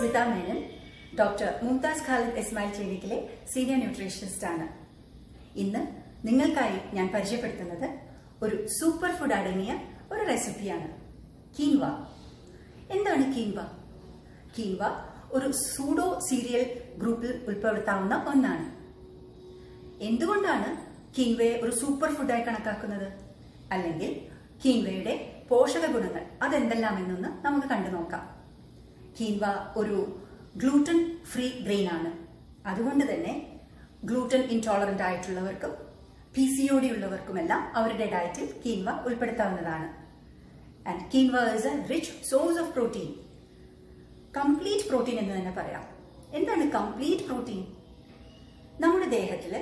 Smitha Menon doctor Mumtaz Khalid Ismail ക്ലിനിക്കിലെ senior nutritionist ആണ് ഇന്ന് നിങ്ങൾക്കായി ഞാൻ പരിചയപ്പെടുത്തുന്നത് ഒരു സൂപ്പർ ഫുഡ് അടങ്ങിയ ഒരു റെസിപ്പിയാണ്. കീൻവ. എന്താണ് കീൻവ? കീൻവ ഒരു സൂഡോ സീരിയൽ ഗ്രൂപ്പിൽ ഉൾപ്പെടുത്താവുന്ന ഒന്നാണ്. എന്തുകൊണ്ടാണ് കീൻവയെ ഒരു സൂപ്പർ ഫുഡായി കണക്കാക്കുന്നത്? അല്ലെങ്കിൽ കീൻവയുടെ പോഷക ഗുണങ്ങൾ അതെന്തെല്ലാം എന്നൊന്ന് നമുക്ക് കണ്ടു നോക്കാം കീൻവ ഒരു ഗ്ലൂട്ടൻ ഫ്രീ ഗ്രെയിൻ ആണ് അതുകൊണ്ട് തന്നെ ഗ്ലൂട്ടൻ ഇൻടോളറന്റ് ആയിട്ടുള്ളവർക്കും പി സി ഒ ഡി ഉള്ളവർക്കുമെല്ലാം അവരുടെ ഡയറ്റിൽ quinoa ഉൾപ്പെടുത്താവുന്നതാണ്. And quinoa is a rich source of protein complete protein എന്ന് തന്നെ പറയാം. എന്താണ് കംപ്ലീറ്റ് പ്രോട്ടീൻ നമ്മുടെ ദേഹത്തിൽ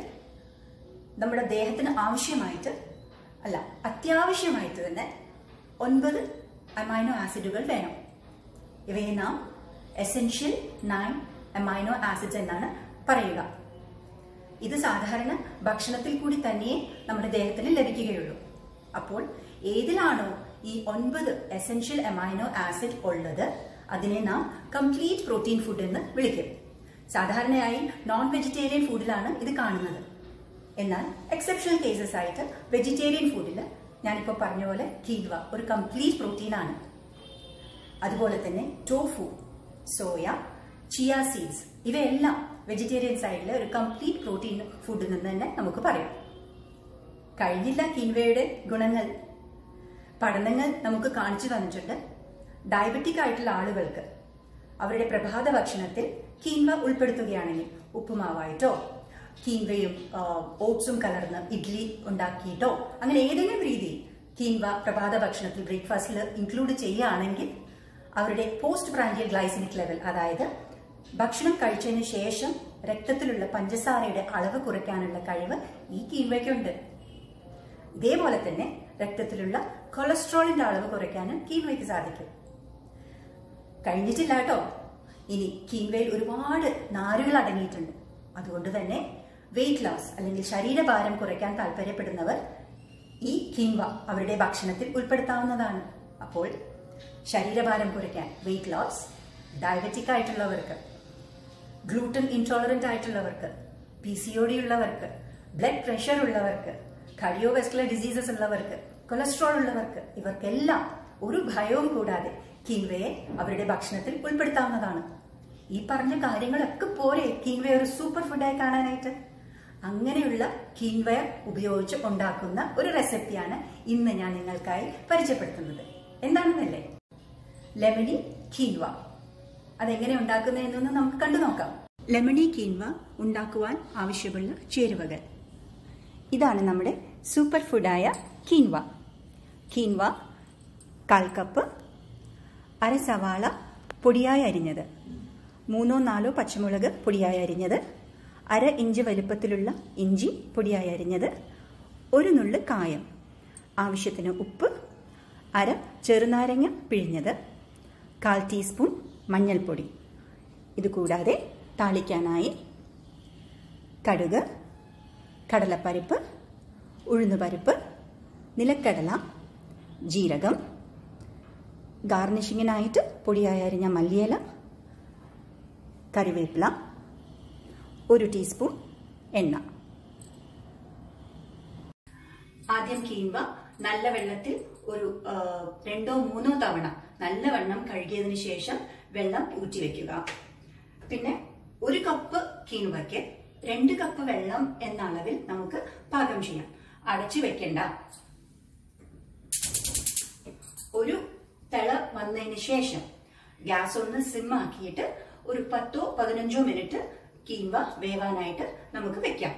നമ്മുടെ ദേഹത്തിന് ആവശ്യമായിട്ട് അല്ല അത്യാവശ്യമായിട്ട് തന്നെ ഒൻപത് അമൈനോ ആസിഡുകൾ വേണം. ഇവയെ നാം എസെൻഷ്യൽ നയൻ അമൈനോ ആസിഡ്സ് എന്നാണ് പറയുക. ഇത് സാധാരണ ഭക്ഷണത്തിൽ കൂടി തന്നെ നമ്മുടെ ദേഹത്തിന് ലഭിക്കുകയുള്ളൂ. അപ്പോൾ ഏതിലാണോ ഈ ഒൻപത് എസെൻഷ്യൽ അമൈനോ ആസിഡ് ഉള്ളത് അതിനെ നാം കംപ്ലീറ്റ് പ്രോട്ടീൻ ഫുഡ് എന്ന് വിളിക്കും. സാധാരണയായി നോൺ വെജിറ്റേറിയൻ ഫുഡിലാണ് ഇത് കാണുന്നത്. എന്നാൽ എക്സെപ്ഷണൽ കേസസ് ആയിട്ട് വെജിറ്റേറിയൻ ഫുഡിൽ ഞാനിപ്പോൾ പറഞ്ഞ പോലെ കീൽവ ഒരു കംപ്ലീറ്റ് പ്രോട്ടീൻ ആണ്. അതുപോലെ തന്നെ ടോഫു സോയ ചിയ സീഡ്സ് ഇവയെല്ലാം വെജിറ്റേറിയൻ സൈഡിലെ ഒരു കംപ്ലീറ്റ് പ്രോട്ടീൻ ഫുഡിൽ നിന്ന് തന്നെ നമുക്ക് പറയാം. കഴിഞ്ഞില്ല കിൻവയുടെ ഗുണങ്ങൾ. പഠനങ്ങൾ നമുക്ക് കാണിച്ചു തന്നിട്ടുണ്ട്. ഡയബറ്റിക് ആയിട്ടുള്ള ആളുകൾക്ക് അവരുടെ പ്രഭാത ഭക്ഷണത്തിൽ കീൻവ ഉൾപ്പെടുത്തുകയാണെങ്കിൽ ഉപ്പുമാവായിട്ടോ കീൻവയും ഓട്സും കലർന്ന് ഇഡ്ലി ഉണ്ടാക്കിയിട്ടോ അങ്ങനെ ഏതെങ്കിലും രീതിയിൽ കീൻവ പ്രഭാത ഭക്ഷണത്തിൽ ബ്രേക്ക്ഫാസ്റ്റിൽ ഇൻക്ലൂഡ് ചെയ്യുകയാണെങ്കിൽ അവരുടെ പോസ്റ്റ് ബ്രാൻഡിയൽ ഗ്ലൈസിമിക് ലെവൽ അതായത് ഭക്ഷണം കഴിച്ചതിന് ശേഷം രക്തത്തിലുള്ള പഞ്ചസാരയുടെ അളവ് കുറയ്ക്കാനുള്ള കഴിവ് ഈ കീൻവയ്ക്കുണ്ട് ഇതേപോലെ തന്നെ രക്തത്തിലുള്ള കൊളസ്ട്രോളിന്റെ അളവ് കുറയ്ക്കാനും കീൻവയ്ക്ക് സാധിക്കും. കഴിഞ്ഞിട്ടില്ല കേട്ടോ ഇനി കീൻവയിൽ ഒരുപാട് നാരുകൾ അടങ്ങിയിട്ടുണ്ട്. അതുകൊണ്ട് തന്നെ വെയിറ്റ് ലോസ് അല്ലെങ്കിൽ ശരീരഭാരം കുറയ്ക്കാൻ താല്പര്യപ്പെടുന്നവർ ഈ കീൻവ അവരുടെ ഭക്ഷണത്തിൽ ഉൾപ്പെടുത്താവുന്നതാണ്. അപ്പോൾ ശരീരഭാരം കുറയ്ക്കാൻ വെയിറ്റ് ലോസ് ഡയബറ്റിക് ആയിട്ടുള്ളവർക്ക് ഗ്ലൂട്ടൻ ഇൻടോളറന്റ് ആയിട്ടുള്ളവർക്ക് പി സി ഒ ഡി ഉള്ളവർക്ക് ബ്ലഡ് പ്രഷർ ഉള്ളവർക്ക് കാർഡിയോവെസ്കുലർ ഡിസീസസ് ഉള്ളവർക്ക് കൊളസ്ട്രോൾ ഉള്ളവർക്ക് ഇവർക്കെല്ലാം ഒരു ഭയവും കൂടാതെ കിൻവയെ അവരുടെ ഭക്ഷണത്തിൽ ഉൾപ്പെടുത്താവുന്നതാണ്. ഈ പറഞ്ഞ കാര്യങ്ങളൊക്കെ പോരെ കീൻവയ ഒരു സൂപ്പർ ഫുഡായി കാണാനായിട്ട്? അങ്ങനെയുള്ള കിൻവയർ ഉപയോഗിച്ച് ഉണ്ടാക്കുന്ന ഒരു റെസിപ്പിയാണ് ഇന്ന് ഞാൻ നിങ്ങൾക്കായി പരിചയപ്പെടുത്തുന്നത്. എന്താണെന്നല്ലേ? ലെമണി കീൻവ അതെങ്ങനെ ഉണ്ടാക്കുന്നതെന്നൊന്ന് നമുക്ക് കണ്ടു നോക്കാം. ലെമണി കീൻവ ഉണ്ടാക്കുവാൻ ആവശ്യമുള്ള ചേരുവകൾ. ഇതാണ് നമ്മുടെ സൂപ്പർ ഫുഡായ കീൻവ കീൻവ കാൽ കപ്പ് അര സവാള പൊടിയായി അരിഞ്ഞത്. മൂന്നോ നാലോ പച്ചമുളക് പൊടിയായി അരിഞ്ഞത്. അര ഇഞ്ച് വലുപ്പത്തിലുള്ള ഇഞ്ചി പൊടിയായി അരിഞ്ഞത്. ഒരു നുള്ള് കായം. ആവശ്യത്തിന് ഉപ്പ് അര ചെറുനാരങ്ങ പിഴിഞ്ഞത് കാൽ ടീസ്പൂൺ മഞ്ഞൾപ്പൊടി. ഇത് കൂടാതെ താളിക്കാനായി കടുക് കടലപ്പരിപ്പ് ഉഴുന്നുപരിപ്പ് നിലക്കടല ജീരകം ഗാർണിഷിങ്ങിനായിട്ട് പൊടിയായി അരിഞ്ഞ മല്ലിയില കറിവേപ്പില ഒരു ടീസ്പൂൺ എണ്ണ. ആദ്യം കീമ്പ നല്ല വെള്ളത്തിൽ ഒരു രണ്ടോ മൂന്നോ തവണ നല്ലവണ്ണം കഴുകിയതിനു ശേഷം വെള്ളം ഊറ്റി വെക്കുക. പിന്നെ ഒരു കപ്പ് കീനുവയ്ക്ക് രണ്ട് കപ്പ് വെള്ളം എന്ന അളവിൽ നമുക്ക് പാകം ചെയ്യാം. അടച്ചു വെക്കണ്ട. ഒരു തിള വന്നതിന് ശേഷം ഗ്യാസ് ഒന്ന് സിം ആക്കിയിട്ട് ഒരു പത്തോ പതിനഞ്ചോ മിനിറ്റ് കീമ്പ വേവാനായിട്ട് നമുക്ക് വെക്കാം.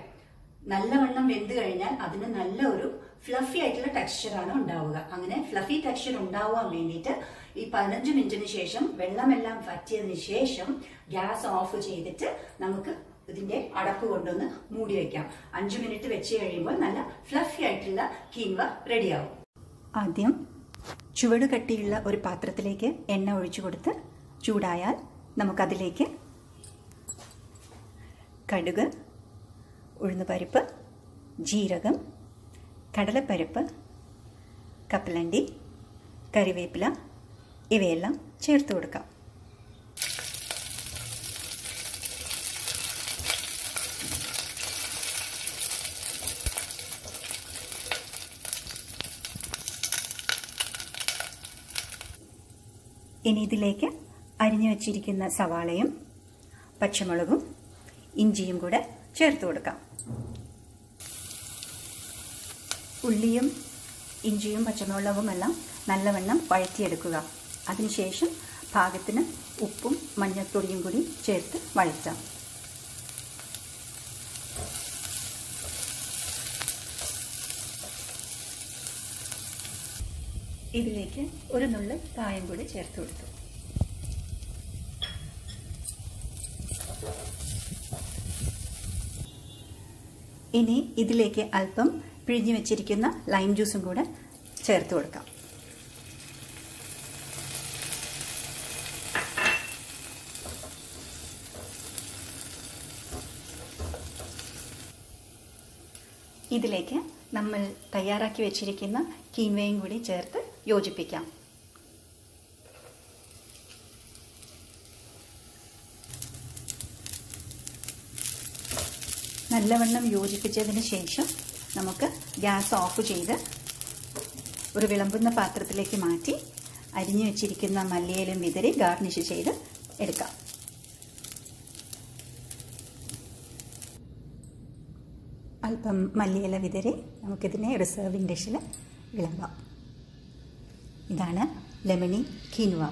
നല്ലവണ്ണം വെന്ത് കഴിഞ്ഞാൽ അതിന് നല്ല ഒരു ഫ്ലഫി ആയിട്ടുള്ള ടെക്സ്ചറാണ് ഉണ്ടാവുക. അങ്ങനെ ഫ്ലഫി ടെക്സ്ചർ ഉണ്ടാവാൻ വേണ്ടിയിട്ട് ഈ പതിനഞ്ച് മിനിറ്റിന് ശേഷം വെള്ളമെല്ലാം വറ്റിയതിന് ശേഷം ഗ്യാസ് ഓഫ് ചെയ്തിട്ട് നമുക്ക് ഇതിന്റെ അടപ്പ് കൊണ്ടൊന്ന് മൂടി വെക്കാം. അഞ്ചു മിനിറ്റ് വെച്ച് കഴിയുമ്പോൾ നല്ല ഫ്ലഫി ആയിട്ടുള്ള കീൻവ റെഡിയാവും ആദ്യം ചുവട് കട്ടിയുള്ള ഒരു പാത്രത്തിലേക്ക് എണ്ണ ഒഴിച്ചു കൊടുത്ത് ചൂടായാൽ നമുക്കതിലേക്ക് കടുക് ഉഴുന്നുപരിപ്പ് ജീരകം കടലപ്പരിപ്പ് കപ്പലണ്ടി കറിവേപ്പില ഇവയെല്ലാം ചേർത്ത് കൊടുക്കാം. ഇനി ഇതിലേക്ക് അരിഞ്ഞു വച്ചിരിക്കുന്ന സവാളയും പച്ചമുളകും ഇഞ്ചിയും കൂടെ ചേർത്ത് കൊടുക്കാം. ഉള്ളിയും ഇഞ്ചിയും പച്ചമുളകും എല്ലാം നല്ലവണ്ണം വഴറ്റിയെടുക്കുക. അതിനുശേഷം പാകത്തിന് ഉപ്പും മഞ്ഞൾപ്പൊടിയും കൂടി ചേർത്ത് വഴറ്റാം. ഇതിലേക്ക് ഒരു നുള്ള് കായം കൂടി ചേർത്ത് കൊടുത്തു. ഇനി ഇതിലേക്ക് അല്പം പിഴിഞ്ഞു വെച്ചിരിക്കുന്ന ലൈം ജ്യൂസും കൂടെ ചേർത്ത് കൊടുക്കാം. ഇതിലേക്ക് നമ്മൾ തയ്യാറാക്കി വെച്ചിരിക്കുന്ന കീൻവയും കൂടി ചേർത്ത് യോജിപ്പിക്കാം. നല്ലവണ്ണം യോജിപ്പിച്ചതിന് ശേഷം നമുക്ക് ഗ്യാസ് ഓഫ് ചെയ്ത് ഒരു വിളമ്പുന്ന പാത്രത്തിലേക്ക് മാറ്റി അരിഞ്ഞു വെച്ചിരിക്കുന്ന മല്ലിയിലും വിതറി ഗാർണിഷ് ചെയ്ത് എടുക്കാം. അല്പം മല്ലിയില വിതറി നമുക്കിതിനെ റിസർവിംഗ് ഡിഷിൽ വിളമ്പാം. ഇതാണ് ലെമണി കിനുവ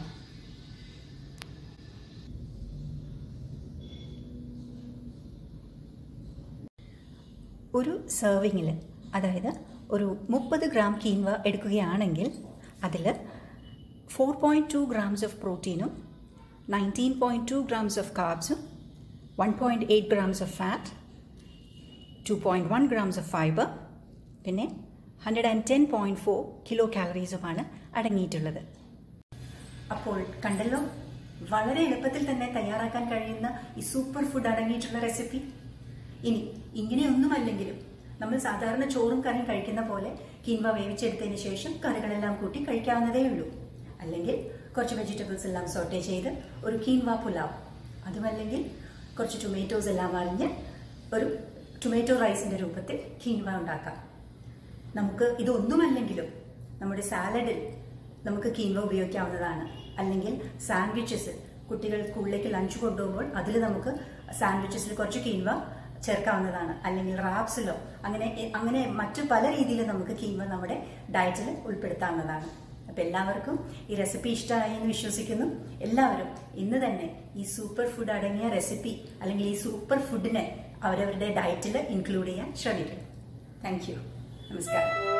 ഒരു സെർവിങ്ങിൽ അതായത് ഒരു മുപ്പത് ഗ്രാം കീൻവ എടുക്കുകയാണെങ്കിൽ അതിൽ four point two grams of പ്രോട്ടീനും nineteen point two grams of കാർബ്സും one point eight grams of fat two point one grams of fibre പിന്നെ hundred and ten point four kilo കാലറീസുമാണ് അടങ്ങിയിട്ടുള്ളത്. അപ്പോൾ കണ്ടല്ലോ വളരെ എളുപ്പത്തിൽ തന്നെ തയ്യാറാക്കാൻ കഴിയുന്ന ഈ സൂപ്പർ ഫുഡ് അടങ്ങിയിട്ടുള്ള റെസിപ്പി ഇനി ഇങ്ങനെയൊന്നുമല്ലെങ്കിലും നമ്മൾ സാധാരണ ചോറും കറിയും കഴിക്കുന്ന പോലെ കിൻവ വേവിച്ചെടുത്തതിന് ശേഷം കറികളെല്ലാം കൂട്ടി കഴിക്കാവുന്നതേ ഉള്ളൂ. അല്ലെങ്കിൽ കുറച്ച് വെജിറ്റബിൾസ് എല്ലാം സോട്ടേ ചെയ്ത് ഒരു കീൻവ പുലാവ്. അതുമല്ലെങ്കിൽ കുറച്ച് ടൊമാറ്റോസ് എല്ലാം അറിഞ്ഞ് ഒരു ടൊമാറ്റോ റൈസിന്റെ രൂപത്തിൽ കീൻവ ഉണ്ടാക്കാം. നമുക്ക് ഇതൊന്നുമല്ലെങ്കിലും നമ്മുടെ സാലഡിൽ നമുക്ക് കീൻവ ഉപയോഗിക്കാവുന്നതാണ്. അല്ലെങ്കിൽ സാൻഡ്വിച്ചസ് കുട്ടികൾ സ്കൂളിലേക്ക് ലഞ്ച് കൊണ്ടുപോകുമ്പോൾ അതിൽ നമുക്ക് സാൻഡ്വിച്ചസിൽ കുറച്ച് കീൻവ ചേർക്കാവുന്നതാണ്. അല്ലെങ്കിൽ റാപ്സിലോ അങ്ങനെ അങ്ങനെ മറ്റു പല രീതിയിൽ നമുക്ക് കീമ നമ്മുടെ ഡയറ്റിൽ ഉൾപ്പെടുത്താവുന്നതാണ്. അപ്പം എല്ലാവർക്കും ഈ റെസിപ്പി ഇഷ്ടമായി എന്ന് വിശ്വസിക്കുന്നു. എല്ലാവരും ഇന്ന് തന്നെ ഈ സൂപ്പർ ഫുഡ് അടങ്ങിയ റെസിപ്പി അല്ലെങ്കിൽ ഈ സൂപ്പർ ഫുഡിനെ അവരവരുടെ ഡയറ്റിൽ ഇൻക്ലൂഡ് ചെയ്യാൻ ശ്രമിക്കും. Thank you. നമസ്കാരം.